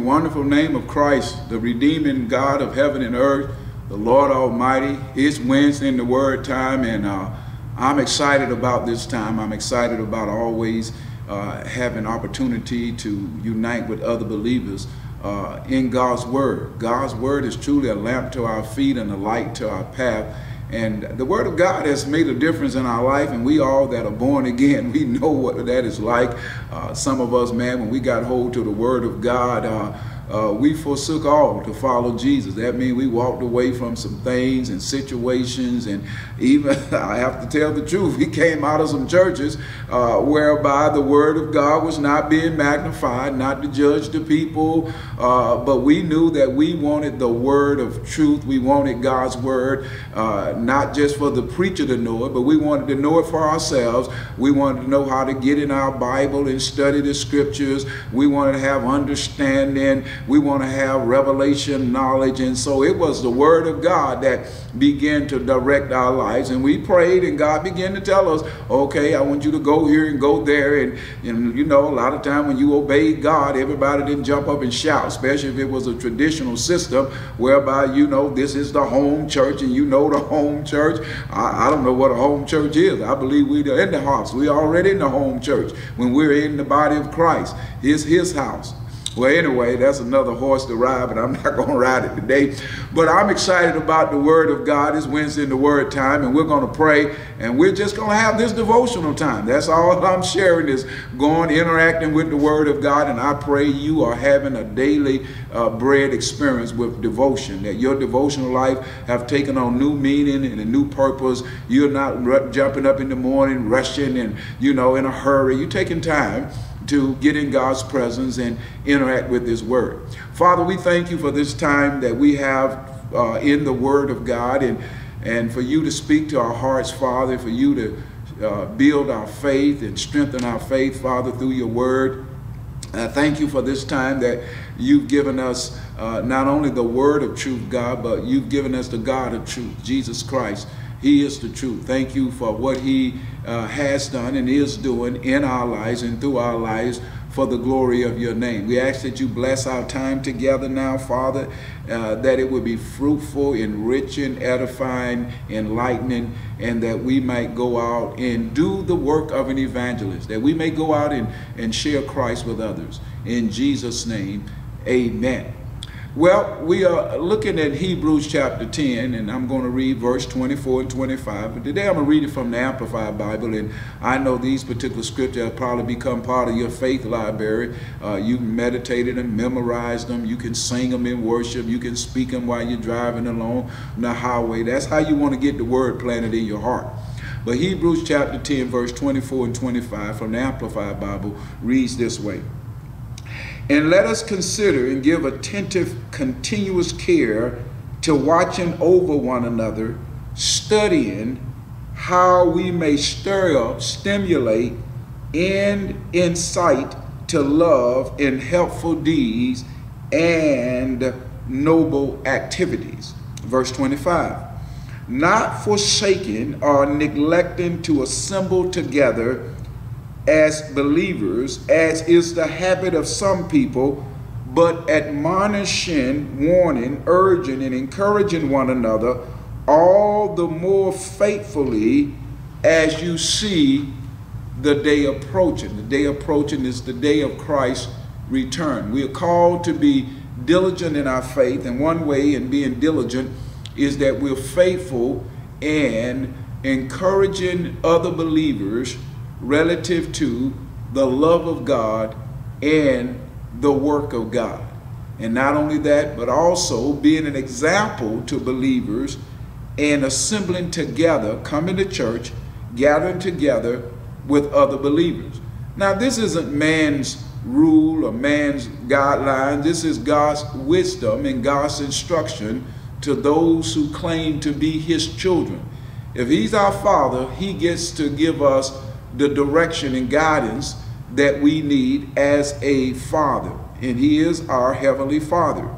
The wonderful name of Christ, the redeeming God of heaven and earth, the Lord Almighty. It's Wednesday in the Word time, and uh, I'm excited about this time. I'm excited about always uh, having opportunity to unite with other believers uh, in God's Word. God's Word is truly a lamp to our feet and a light to our path. And the Word of God has made a difference in our life, and we all that are born again, we know what that is like. Uh, some of us, man, when we got hold to the Word of God, uh, uh, we forsook all to follow Jesus. That means we walked away from some things and situations, and even, I have to tell the truth, we came out of some churches uh, whereby the word of God was not being magnified, not to judge the people, uh, but we knew that we wanted the word of truth. We wanted God's word, uh, not just for the preacher to know it, but we wanted to know it for ourselves. We wanted to know how to get in our Bible and study the scriptures. We wanted to have understanding. We want to have revelation knowledge. And so it was the word of God that began to direct our lives. And we prayed and God began to tell us, okay, I want you to go here and go there. And, and you know, a lot of time when you obey God, everybody didn't jump up and shout, especially if it was a traditional system whereby, you know, this is the home church and you know the home church. I, I don't know what a home church is. I believe we're in the house. We're already in the home church when we're in the body of Christ. It's his house. Well, anyway, that's another horse to ride, but I'm not going to ride it today. But I'm excited about the Word of God. It's Wednesday in the Word time, and we're going to pray, and we're just going to have this devotional time. That's all I'm sharing is going, interacting with the Word of God, and I pray you are having a daily uh, bread experience with devotion, that your devotional life have taken on new meaning and a new purpose. You're not jumping up in the morning, rushing, and, you know, in a hurry. You're taking time to get in God's presence and interact with His Word. Father, we thank you for this time that we have uh, in the Word of God and, and for you to speak to our hearts, Father, for you to uh, build our faith and strengthen our faith, Father, through your Word. Uh, thank you for this time that you've given us uh, not only the word of truth, God, but you've given us the God of truth, Jesus Christ. He is the truth. Thank you for what he uh, has done and is doing in our lives and through our lives for the glory of your name. We ask that you bless our time together now, Father, uh, that it would be fruitful, enriching, edifying, enlightening, and that we might go out and do the work of an evangelist, that we may go out and, and share Christ with others. In Jesus' name, amen. Well, we are looking at Hebrews chapter 10, and I'm going to read verse 24 and 25. But today I'm going to read it from the Amplified Bible, and I know these particular scriptures have probably become part of your faith library. Uh, you meditated and memorized them. You can sing them in worship. You can speak them while you're driving along the highway. That's how you want to get the word planted in your heart. But Hebrews chapter 10, verse 24 and 25 from the Amplified Bible reads this way. And let us consider and give attentive, continuous care to watching over one another, studying how we may stir up, stimulate, and incite to love in helpful deeds and noble activities. Verse 25. Not forsaking or neglecting to assemble together as believers, as is the habit of some people, but admonishing, warning, urging, and encouraging one another, all the more faithfully as you see the day approaching. The day approaching is the day of Christ's return. We are called to be diligent in our faith, and one way in being diligent is that we're faithful and encouraging other believers relative to the love of God and the work of God. And not only that, but also being an example to believers and assembling together, coming to church, gathering together with other believers. Now, this isn't man's rule or man's guideline. This is God's wisdom and God's instruction to those who claim to be his children. If he's our father, he gets to give us the direction and guidance that we need as a father. And he is our heavenly father.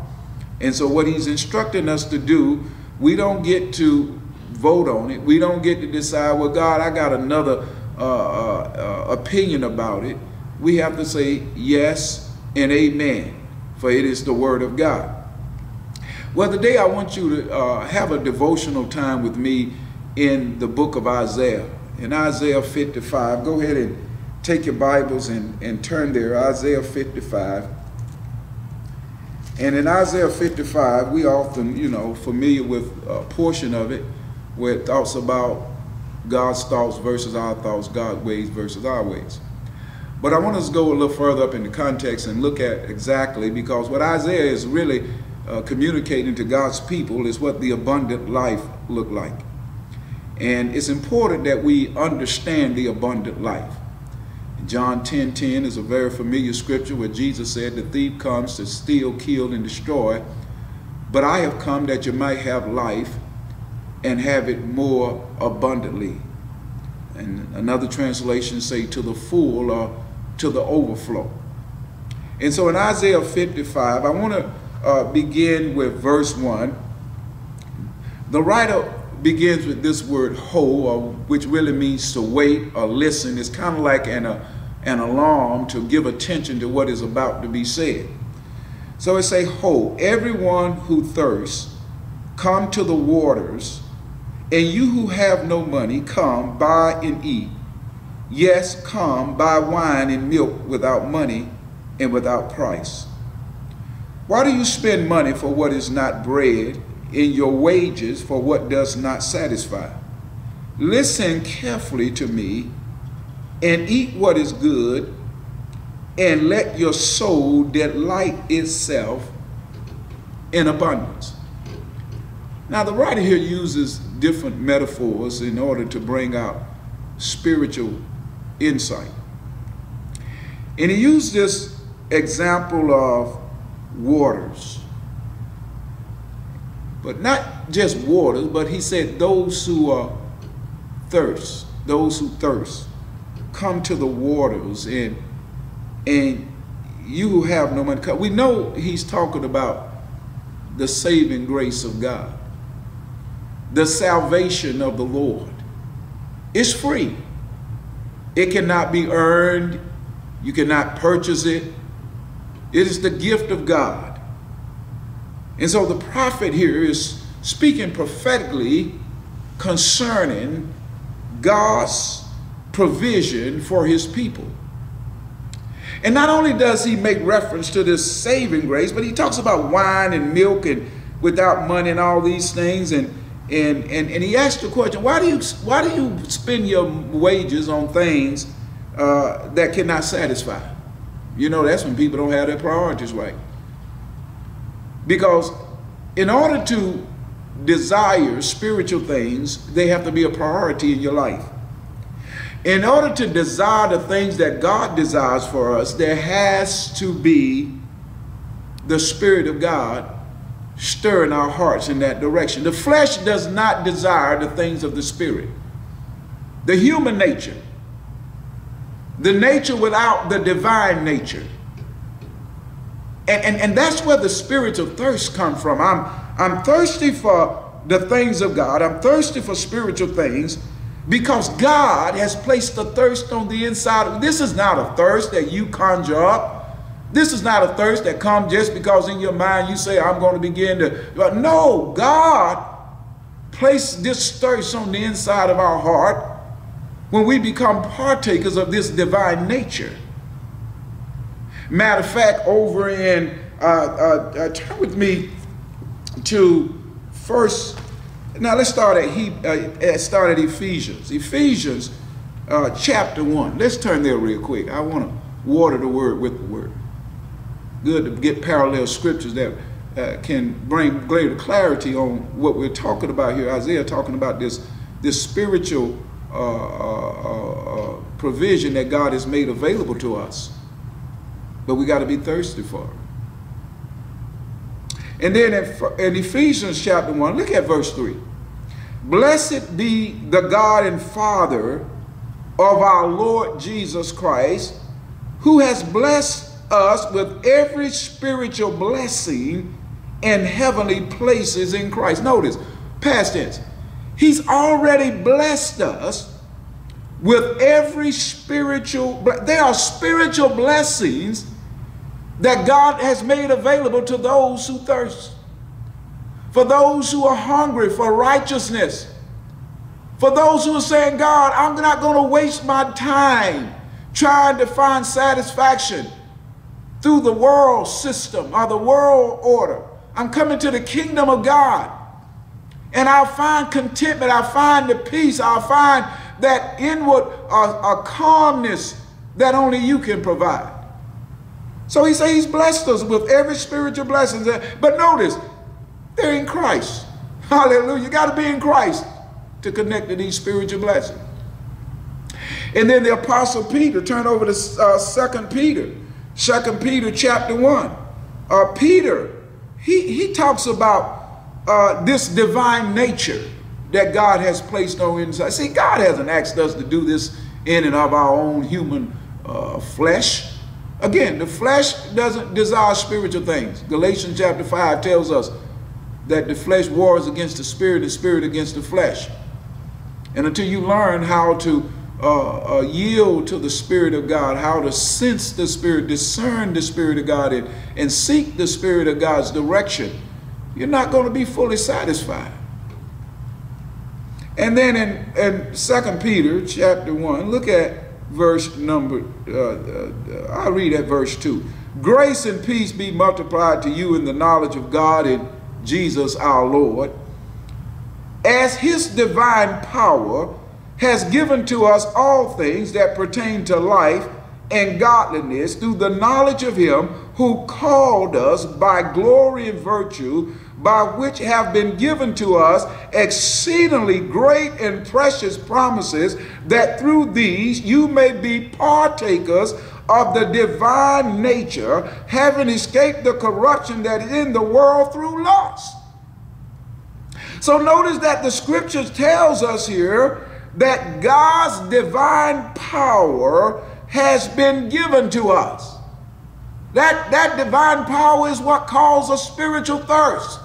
And so what he's instructing us to do, we don't get to vote on it. We don't get to decide, well, God, I got another uh, uh, uh, opinion about it. We have to say yes and amen. for it is the word of God. Well, today I want you to uh, have a devotional time with me in the book of Isaiah. In Isaiah 55, go ahead and take your Bibles and, and turn there, Isaiah 55. And in Isaiah 55, we often, you know, familiar with a portion of it where it talks about God's thoughts versus our thoughts, God's ways versus our ways. But I want us to go a little further up in the context and look at exactly because what Isaiah is really uh, communicating to God's people is what the abundant life looked like. And it's important that we understand the abundant life. John 10 10 is a very familiar scripture where Jesus said, The thief comes to steal, kill, and destroy. But I have come that you might have life and have it more abundantly. And another translation say to the full or to the overflow. And so in Isaiah 55, I want to uh, begin with verse 1. The writer begins with this word ho, which really means to wait or listen. It's kind of like an, uh, an alarm to give attention to what is about to be said. So it say, ho, everyone who thirsts, come to the waters, and you who have no money, come, buy and eat. Yes, come, buy wine and milk without money and without price. Why do you spend money for what is not bread, in your wages for what does not satisfy? Listen carefully to me and eat what is good, and let your soul delight itself in abundance. Now, the writer here uses different metaphors in order to bring out spiritual insight. And he used this example of waters. But not just waters, but he said those who are thirst, those who thirst, come to the waters and and you who have no money. We know he's talking about the saving grace of God, the salvation of the Lord. It's free. It cannot be earned. You cannot purchase it. It is the gift of God. And so the prophet here is speaking prophetically concerning God's provision for his people. And not only does he make reference to this saving grace, but he talks about wine and milk and without money and all these things. And, and, and, and he asked the question, why do you, why do you spend your wages on things uh, that cannot satisfy? You know, that's when people don't have their priorities right. Because in order to desire spiritual things, they have to be a priority in your life. In order to desire the things that God desires for us, there has to be the Spirit of God stirring our hearts in that direction. The flesh does not desire the things of the Spirit. The human nature, the nature without the divine nature. And, and, and that's where the spiritual thirst come from. I'm, I'm thirsty for the things of God. I'm thirsty for spiritual things because God has placed a thirst on the inside. This is not a thirst that you conjure up. This is not a thirst that comes just because in your mind you say, I'm going to begin to. No, God placed this thirst on the inside of our heart when we become partakers of this divine nature. Matter of fact, over in, uh, uh, uh, turn with me to first now let's start at he uh, start at Ephesians. Ephesians uh, chapter one. Let's turn there real quick. I want to water the word with the word. Good to get parallel scriptures that uh, can bring greater clarity on what we're talking about here. Isaiah talking about this this spiritual uh, uh, uh, provision that God has made available to us, but we got to be thirsty for it. And then in, Ephesians chapter 1, look at verse 3. Blessed be the God and Father of our Lord Jesus Christ, who has blessed us with every spiritual blessing in heavenly places in Christ. Notice, past tense. He's already blessed us with every spiritual, there are spiritual blessings that God has made available to those who thirst, for those who are hungry for righteousness, for those who are saying, God, I'm not going to waste my time trying to find satisfaction through the world system or the world order. I'm coming to the kingdom of God. And I'll find contentment. I'll find the peace. I'll find that inward uh, calmness that only you can provide. So he says he's blessed us with every spiritual blessing. But notice, they're in Christ. Hallelujah. You got to be in Christ to connect to these spiritual blessings. And then the Apostle Peter, turn over to uh, 2 Peter, 2 Peter chapter 1. Uh, Peter, he, he talks about uh, this divine nature that God has placed on inside. See, God hasn't asked us to do this in and of our own human uh, flesh. Again, the flesh doesn't desire spiritual things. Galatians chapter 5 tells us that the flesh wars against the spirit, the spirit against the flesh. And until you learn how to uh, uh, yield to the Spirit of God, how to sense the Spirit, discern the Spirit of God, and, and seek the Spirit of God's direction, you're not going to be fully satisfied. And then in, in 2 Peter chapter 1, look at verse number, uh, uh, I'll read at verse 2. Grace and peace be multiplied to you in the knowledge of God and Jesus our Lord, as his divine power has given to us all things that pertain to life and godliness through the knowledge of him who called us by glory and virtue, by which have been given to us exceedingly great and precious promises, that through these you may be partakers of the divine nature, having escaped the corruption that is in the world through lust. So notice that the scriptures tells us here that God's divine power has been given to us. That, that divine power is what causes a spiritual thirst.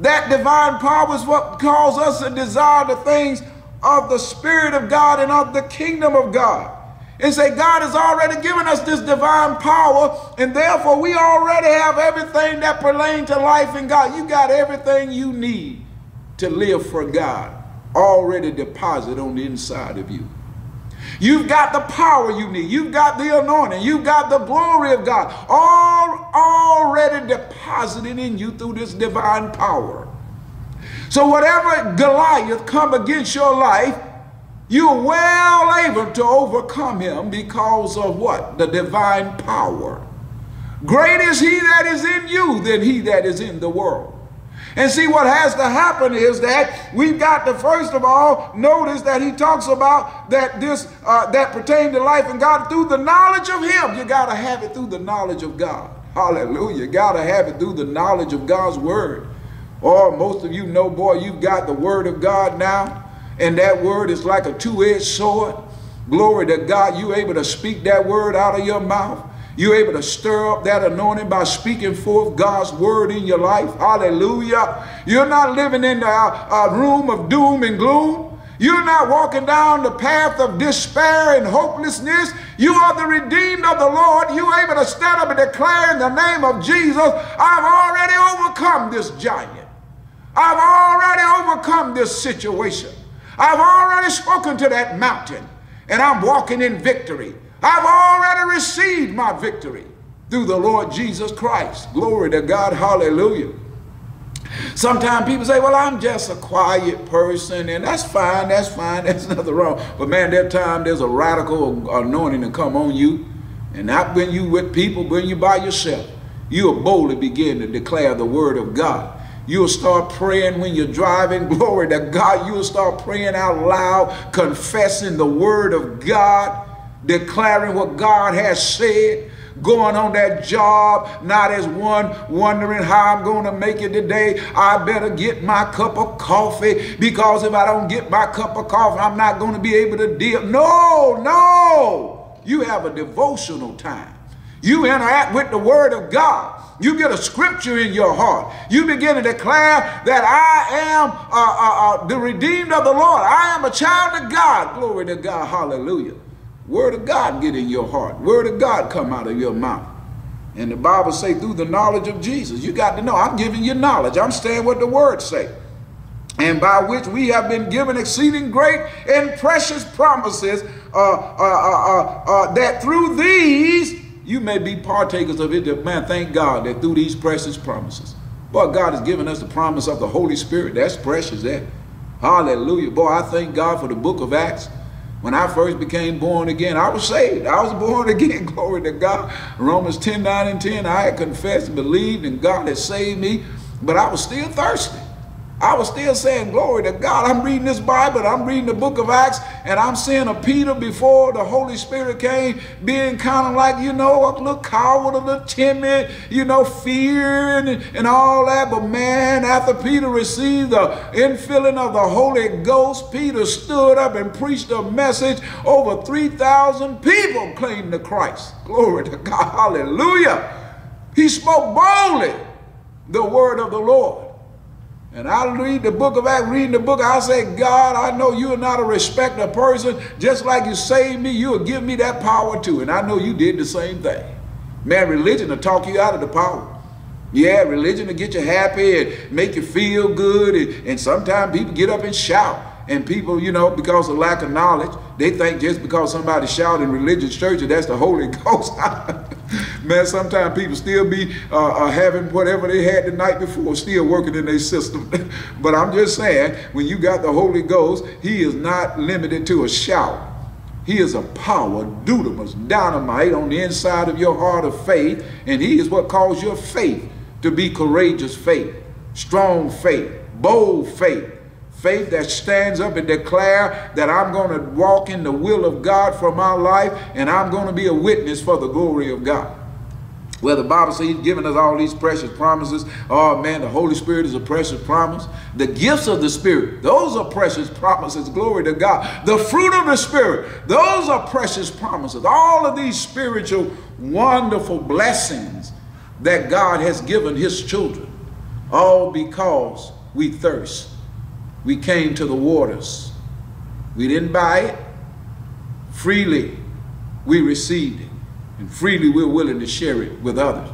That divine power is what causes us to desire the things of the Spirit of God and of the kingdom of God. And say, God has already given us this divine power, and therefore we already have everything that pertains to life in God. You got everything you need to live for God already deposited on the inside of you. You've got the power you need. You've got the anointing. You've got the glory of God all already deposited in you through this divine power. So whatever Goliath come against your life, you're well able to overcome him because of what? The divine power. Great is he that is in you than he that is in the world. And see, what has to happen is that we've got to, first of all, notice that he talks about that this, uh, that pertain to life and God through the knowledge of him. You got to have it through the knowledge of God. Hallelujah. You got to have it through the knowledge of God's word. Or most of you know, boy, you've got the word of God now. And that word is like a two-edged sword. Glory to God. You able to speak that word out of your mouth. You're able to stir up that anointing by speaking forth God's word in your life. Hallelujah. You're not living in a, uh, uh, room of doom and gloom. You're not walking down the path of despair and hopelessness. You are the redeemed of the Lord. You're able to stand up and declare in the name of Jesus, I've already overcome this giant. I've already overcome this situation. I've already spoken to that mountain and I'm walking in victory. I've already received my victory through the Lord Jesus Christ. Glory to God. Hallelujah. Sometimes people say, well, I'm just a quiet person, and that's fine, that's fine, there's nothing wrong. But man, that time there's a radical anointing to come on you, and not when you with people, when you by yourself. You'll boldly begin to declare the word of God. You'll start praying when you're driving. Glory to God. You'll start praying out loud, confessing the word of God declaring what God has said, going on that job, not as one wondering how I'm going to make it today. I better get my cup of coffee because if I don't get my cup of coffee, I'm not going to be able to deal. No, no. You have a devotional time. You interact with the word of God. You get a scripture in your heart. You begin to declare that I am uh, uh, uh, the redeemed of the Lord. I am a child of God. Glory to God. Hallelujah. Word of God get in your heart. Word of God come out of your mouth. And the Bible say through the knowledge of Jesus. You got to know, I'm giving you knowledge. I'm saying what the word say. And by which we have been given exceeding great and precious promises uh, uh, uh, uh, that through these you may be partakers of it. Man, thank God that through these precious promises. Boy, God has given us the promise of the Holy Spirit. That's precious, that. Hallelujah. Boy, I thank God for the book of Acts. When I first became born again, I was saved. I was born again. Glory to God. Romans 10, 9 and 10. I had confessed and believed, and God had saved me, but I was still thirsty. I was still saying, glory to God. I'm reading this Bible, I'm reading the book of Acts, and I'm seeing a Peter before the Holy Spirit came, being kind of like, you know, a little coward, a little timid, you know, fear and, and all that. But man, after Peter received the infilling of the Holy Ghost, Peter stood up and preached a message. Over 3,000 people claimed to Christ. Glory to God. Hallelujah. He spoke boldly the word of the Lord. And I read the book of Acts, reading the book, I say, God, I know you are not a respecter person. Just like you saved me, you'll give me that power too. And I know you did the same thing. Man, religion will talk you out of the power. Yeah, religion will get you happy and make you feel good. And, and sometimes people get up and shout. And people, you know, because of lack of knowledge, they think just because somebody shout in religious churches, that's the Holy Ghost. Man, sometimes people still be uh, uh, having whatever they had the night before, still working in their system. but I'm just saying, when you got the Holy Ghost, he is not limited to a shout. He is a power, dunamis, dynamite on the inside of your heart of faith, and he is what calls your faith to be courageous faith, strong faith, bold faith, faith that stands up and declare that I'm going to walk in the will of God for my life and I'm going to be a witness for the glory of God. Well, the Bible says he's given us all these precious promises. Oh, man, the Holy Spirit is a precious promise. The gifts of the Spirit, those are precious promises. Glory to God. The fruit of the Spirit, those are precious promises. All of these spiritual, wonderful blessings that God has given his children, all because we thirst we came to the waters. We didn't buy it. Freely we received it. And freely we're willing to share it with others.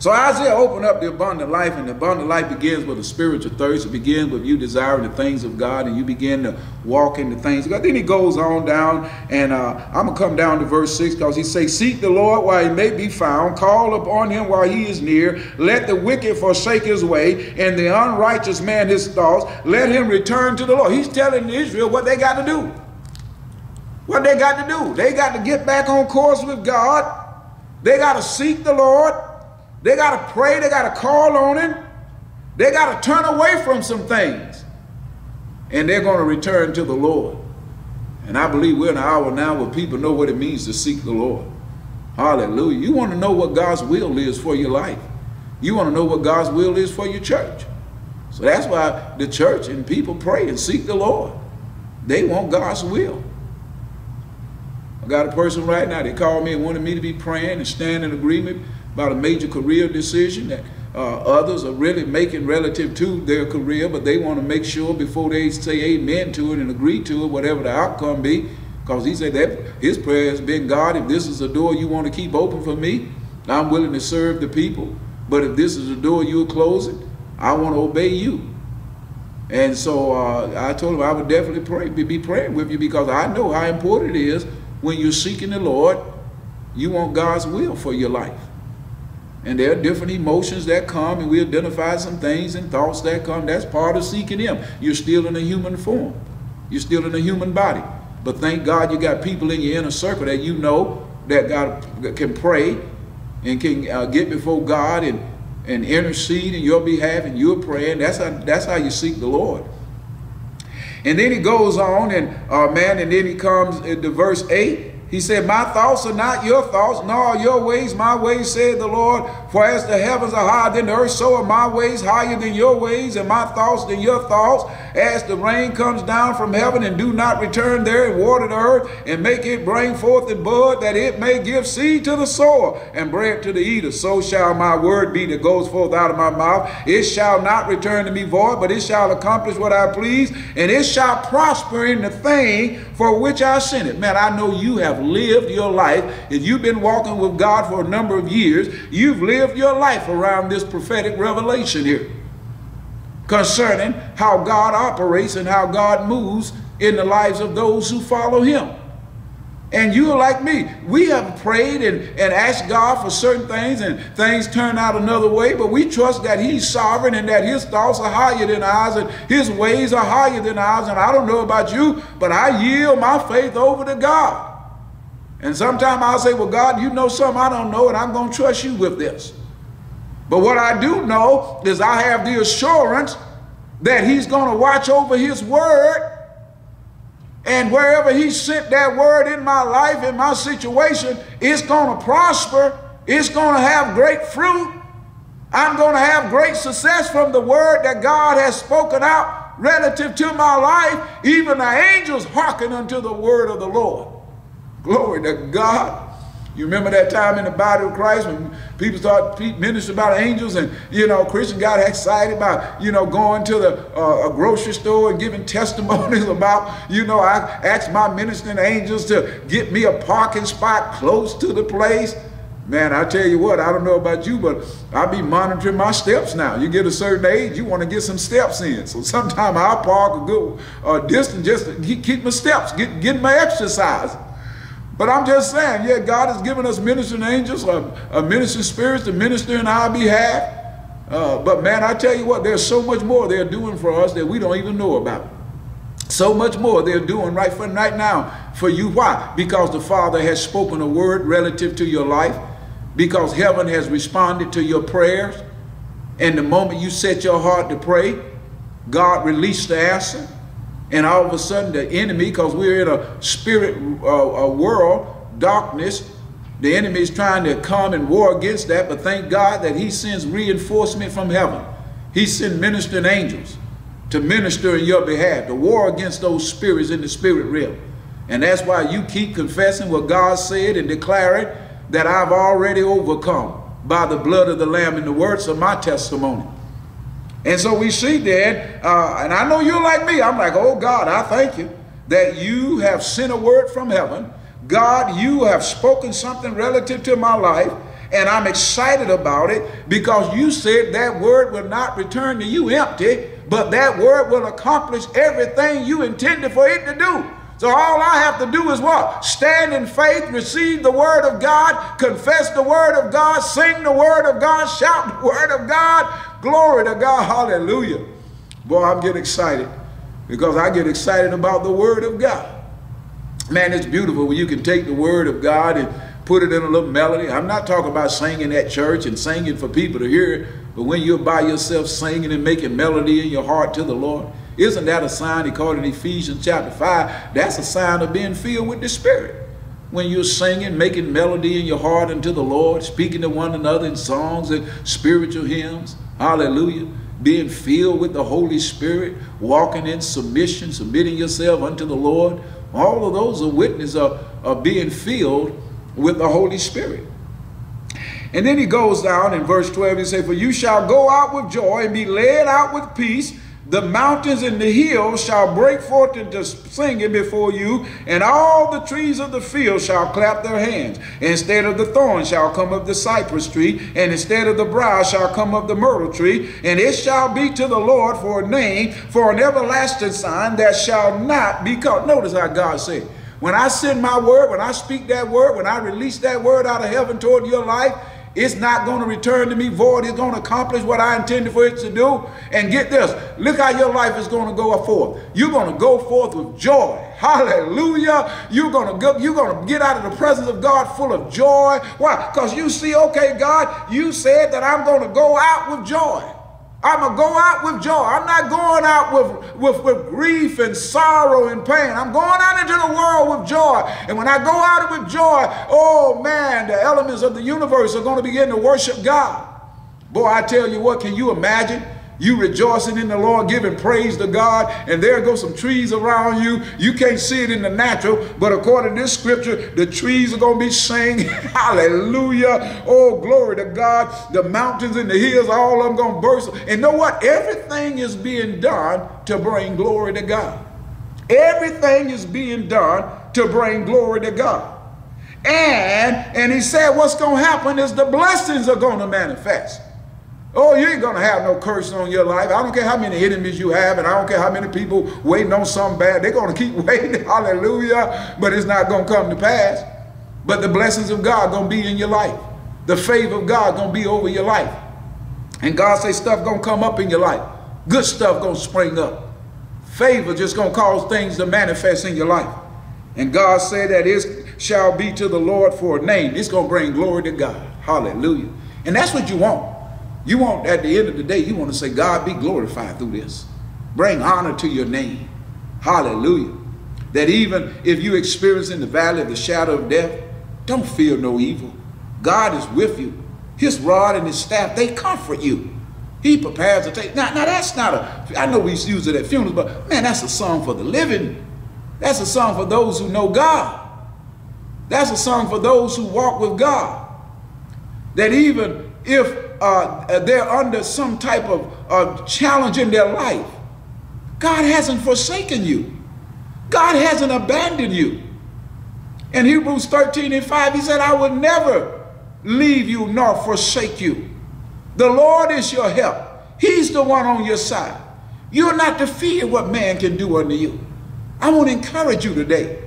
So Isaiah opened up the abundant life, and the abundant life begins with a spiritual thirst. It begins with you desiring the things of God, and you begin to walk in the things of God. Then he goes on down, and uh, I'm going to come down to verse 6 because he says, Seek the Lord while he may be found, call upon him while he is near. Let the wicked forsake his way, and the unrighteous man his thoughts. Let him return to the Lord. He's telling Israel what they got to do. What they got to do. They got to get back on course with God. They got to seek the Lord. They got to pray. They got to call on him. They got to turn away from some things. And they're going to return to the Lord. And I believe we're in an hour now where people know what it means to seek the Lord. Hallelujah. You want to know what God's will is for your life. You want to know what God's will is for your church. So that's why the church and people pray and seek the Lord. They want God's will. I got a person right now, they called me and wanted me to be praying and stand in agreement about a major career decision that uh, others are really making relative to their career, but they want to make sure before they say amen to it and agree to it, whatever the outcome be, because he said that his prayer has been, God, if this is a door you want to keep open for me, I'm willing to serve the people. But if this is a door you're closing, I want to obey you. And so uh, I told him I would definitely pray, be praying with you because I know how important it is when you're seeking the Lord, you want God's will for your life. And there are different emotions that come, and we identify some things and thoughts that come. That's part of seeking Him. You're still in a human form. You're still in a human body. But thank God you got people in your inner circle that you know that God can pray and can uh, get before God and, and intercede in your behalf, and you're praying. That's how, that's how you seek the Lord. And then he goes on, and uh, man, and then he comes into verse 8 he said, My thoughts are not your thoughts, nor your ways my ways, said the Lord. For as the heavens are higher than the earth, so are my ways higher than your ways, and my thoughts than your thoughts. As the rain comes down from heaven and do not return there and water the earth and make it bring forth the bud, that it may give seed to the sower and bread to the eater, so shall my word be that goes forth out of my mouth. It shall not return to me void, but it shall accomplish what I please, and it shall prosper in the thing for which I sent it. Man, I know you have lived your life, if you've been walking with God for a number of years, you've lived your life around this prophetic revelation here concerning how God operates and how God moves in the lives of those who follow him. And you are like me. We have prayed and, and asked God for certain things and things turn out another way, but we trust that he's sovereign and that his thoughts are higher than ours and his ways are higher than ours. And I don't know about you, but I yield my faith over to God. And sometimes I'll say, well, God, you know something I don't know, and I'm going to trust you with this. But what I do know is I have the assurance that he's going to watch over his word and wherever he sent that word in my life, in my situation, it's going to prosper. It's going to have great fruit. I'm going to have great success from the word that God has spoken out relative to my life. Even the angels hearken unto the word of the Lord. Glory to God. You remember that time in the body of Christ when people started ministering about angels and, you know, Christians got excited about, you know, going to the uh, a grocery store and giving testimonies about, you know, I asked my ministering angels to get me a parking spot close to the place. Man, I tell you what, I don't know about you, but I be monitoring my steps now. You get a certain age, you want to get some steps in. So sometimes I'll park a good uh, distance just to keep my steps, get, get my exercise. But I'm just saying, yeah, God has given us ministering angels, a, a ministering spirits to minister in our behalf. Uh, but man, I tell you what, there's so much more they're doing for us that we don't even know about. So much more they're doing right for right now for you. Why? Because the Father has spoken a word relative to your life. Because heaven has responded to your prayers. And the moment you set your heart to pray, God released the answer. And all of a sudden the enemy, because we're in a spirit uh, a world, darkness, the enemy is trying to come and war against that, but thank God that he sends reinforcement from heaven. He sends ministering angels to minister in your behalf, to war against those spirits in the spirit realm. And that's why you keep confessing what God said and declaring that I've already overcome by the blood of the Lamb and the words of my testimony. And so we see that, uh, and I know you're like me. I'm like, oh God, I thank you that you have sent a word from heaven. God, you have spoken something relative to my life, and I'm excited about it because you said that word will not return to you empty, but that word will accomplish everything you intended for it to do. So all I have to do is what? Stand in faith, receive the word of God, confess the word of God, sing the word of God, shout the word of God. Glory to God. Hallelujah. Boy, I'm getting excited because I get excited about the word of God. Man, it's beautiful when you can take the word of God and put it in a little melody. I'm not talking about singing at church and singing for people to hear it, but when you're by yourself singing and making melody in your heart to the Lord, isn't that a sign, He called to Ephesians chapter 5, that's a sign of being filled with the Spirit. When you're singing, making melody in your heart unto the Lord, speaking to one another in songs and spiritual hymns, hallelujah, being filled with the Holy Spirit, walking in submission, submitting yourself unto the Lord, all of those are witness of, of being filled with the Holy Spirit. And then he goes down in verse 12, he says, For you shall go out with joy and be led out with peace, the mountains and the hills shall break forth into singing before you, and all the trees of the field shall clap their hands. Instead of the thorn shall come up the cypress tree, and instead of the briar shall come up the myrtle tree, and it shall be to the Lord for a name, for an everlasting sign that shall not be cut. Notice how God said, when I send my word, when I speak that word, when I release that word out of heaven toward your life, it's not going to return to me void. It's going to accomplish what I intended for it to do. And get this, look how your life is going to go forth. You're going to go forth with joy. Hallelujah. You're going to go, you're going to get out of the presence of God full of joy. Why? Because you see, okay, God, you said that I'm going to go out with joy. I'm going to go out with joy. I'm not going out with, with, with grief and sorrow and pain. I'm going out into the world with joy. And when I go out with joy, oh man, the elements of the universe are going to begin to worship God. Boy, I tell you what, can you imagine? You rejoicing in the Lord, giving praise to God, and there go some trees around you. You can't see it in the natural, but according to this scripture, the trees are going to be singing, hallelujah. Oh, glory to God. The mountains and the hills, all of them going to burst. And know what? Everything is being done to bring glory to God. Everything is being done to bring glory to God. And, and he said, what's going to happen is the blessings are going to manifest. Oh, you ain't to have no curse on your life. I don't care how many enemies you have, and I don't care how many people waiting on something bad. They're to keep waiting, hallelujah, but it's not to come to pass. But the blessings of God to be in your life. The favor of God to be over your life. And God say stuff to come up in your life. Good stuff to spring up. Favor just to cause things to manifest in your life. And God said that it shall be to the Lord for a name. It's to bring glory to God. Hallelujah. And that's what you want. You want, at the end of the day, you want to say, God be glorified through this. Bring honor to your name. Hallelujah. That even if you experience in the valley of the shadow of death, don't fear no evil. God is with you. His rod and his staff, they comfort you. He prepares to take. Now, now that's not a, I know we use it at funerals, but man, that's a song for the living. That's a song for those who know God. That's a song for those who walk with God. That even if uh, they're under some type of uh, challenge in their life, God hasn't forsaken you. God hasn't abandoned you. In Hebrews 13 and 5, he said, I will never leave you nor forsake you. The Lord is your help. He's the one on your side. You're not fear what man can do unto you. I want to encourage you today.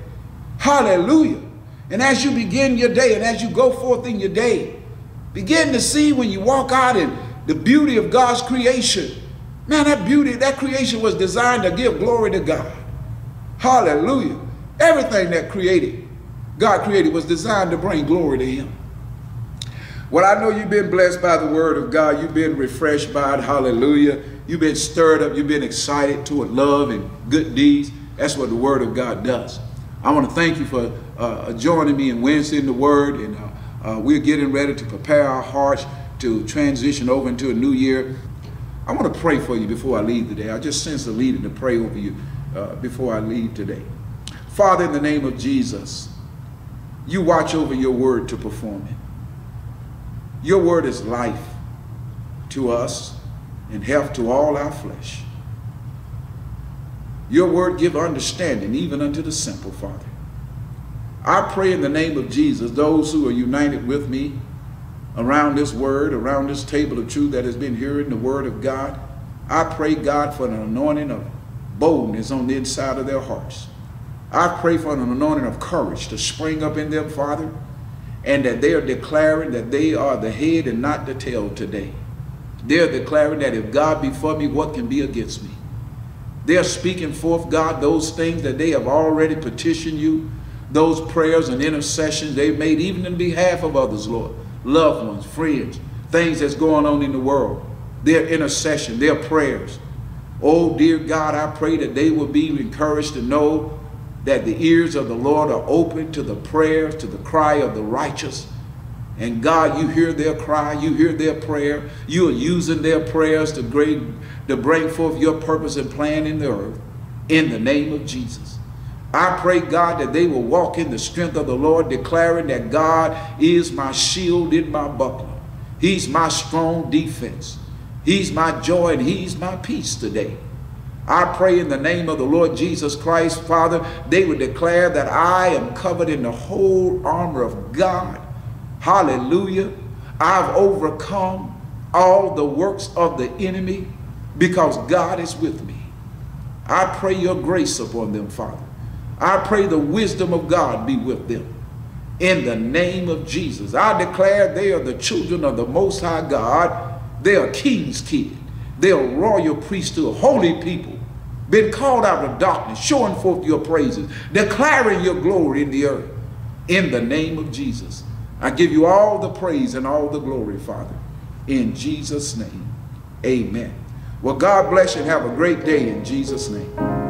Hallelujah. And as you begin your day and as you go forth in your day, begin to see when you walk out in the beauty of God's creation. Man, that beauty, that creation was designed to give glory to God. Hallelujah. Everything that created, God created was designed to bring glory to him. Well, I know you've been blessed by the word of God. You've been refreshed by it. Hallelujah. You've been stirred up. You've been excited toward love and good deeds. That's what the word of God does. I want to thank you for uh, joining me in Wednesday in the word. And uh, uh, we're getting ready to prepare our hearts to transition over into a new year. I want to pray for you before I leave today. I just sense the leading to pray over you uh, before I leave today. Father, in the name of Jesus, you watch over your word to perform it. Your word is life to us and health to all our flesh. Your word give understanding even unto the simple, Father. I pray in the name of Jesus, those who are united with me around this word, around this table of truth that has been hearing the word of God, I pray, God, for an anointing of boldness on the inside of their hearts. I pray for an anointing of courage to spring up in them, Father, and that they are declaring that they are the head and not the tail today. They're declaring that if God be for me, what can be against me? They're speaking forth, God, those things that they have already petitioned you, those prayers and intercessions they've made, even in behalf of others, Lord, loved ones, friends, things that's going on in the world, their intercession, their prayers. Oh, dear God, I pray that they will be encouraged to know that the ears of the Lord are open to the prayers, to the cry of the righteous. And God, you hear their cry, you hear their prayer. You are using their prayers to, great, to bring forth your purpose and plan in the earth in the name of Jesus. I pray, God, that they will walk in the strength of the Lord, declaring that God is my shield and my buckler. He's my strong defense. He's my joy and he's my peace today. I pray in the name of the Lord Jesus Christ, Father, they would declare that I am covered in the whole armor of God. Hallelujah. I've overcome all the works of the enemy because God is with me. I pray your grace upon them, Father. I pray the wisdom of God be with them. In the name of Jesus, I declare they are the children of the Most High God. They are king's kids. They are royal priesthood, holy people, been called out of darkness, showing forth your praises, declaring your glory in the earth. In the name of Jesus, I give you all the praise and all the glory, Father. In Jesus' name, amen. Well, God bless you and have a great day in Jesus' name.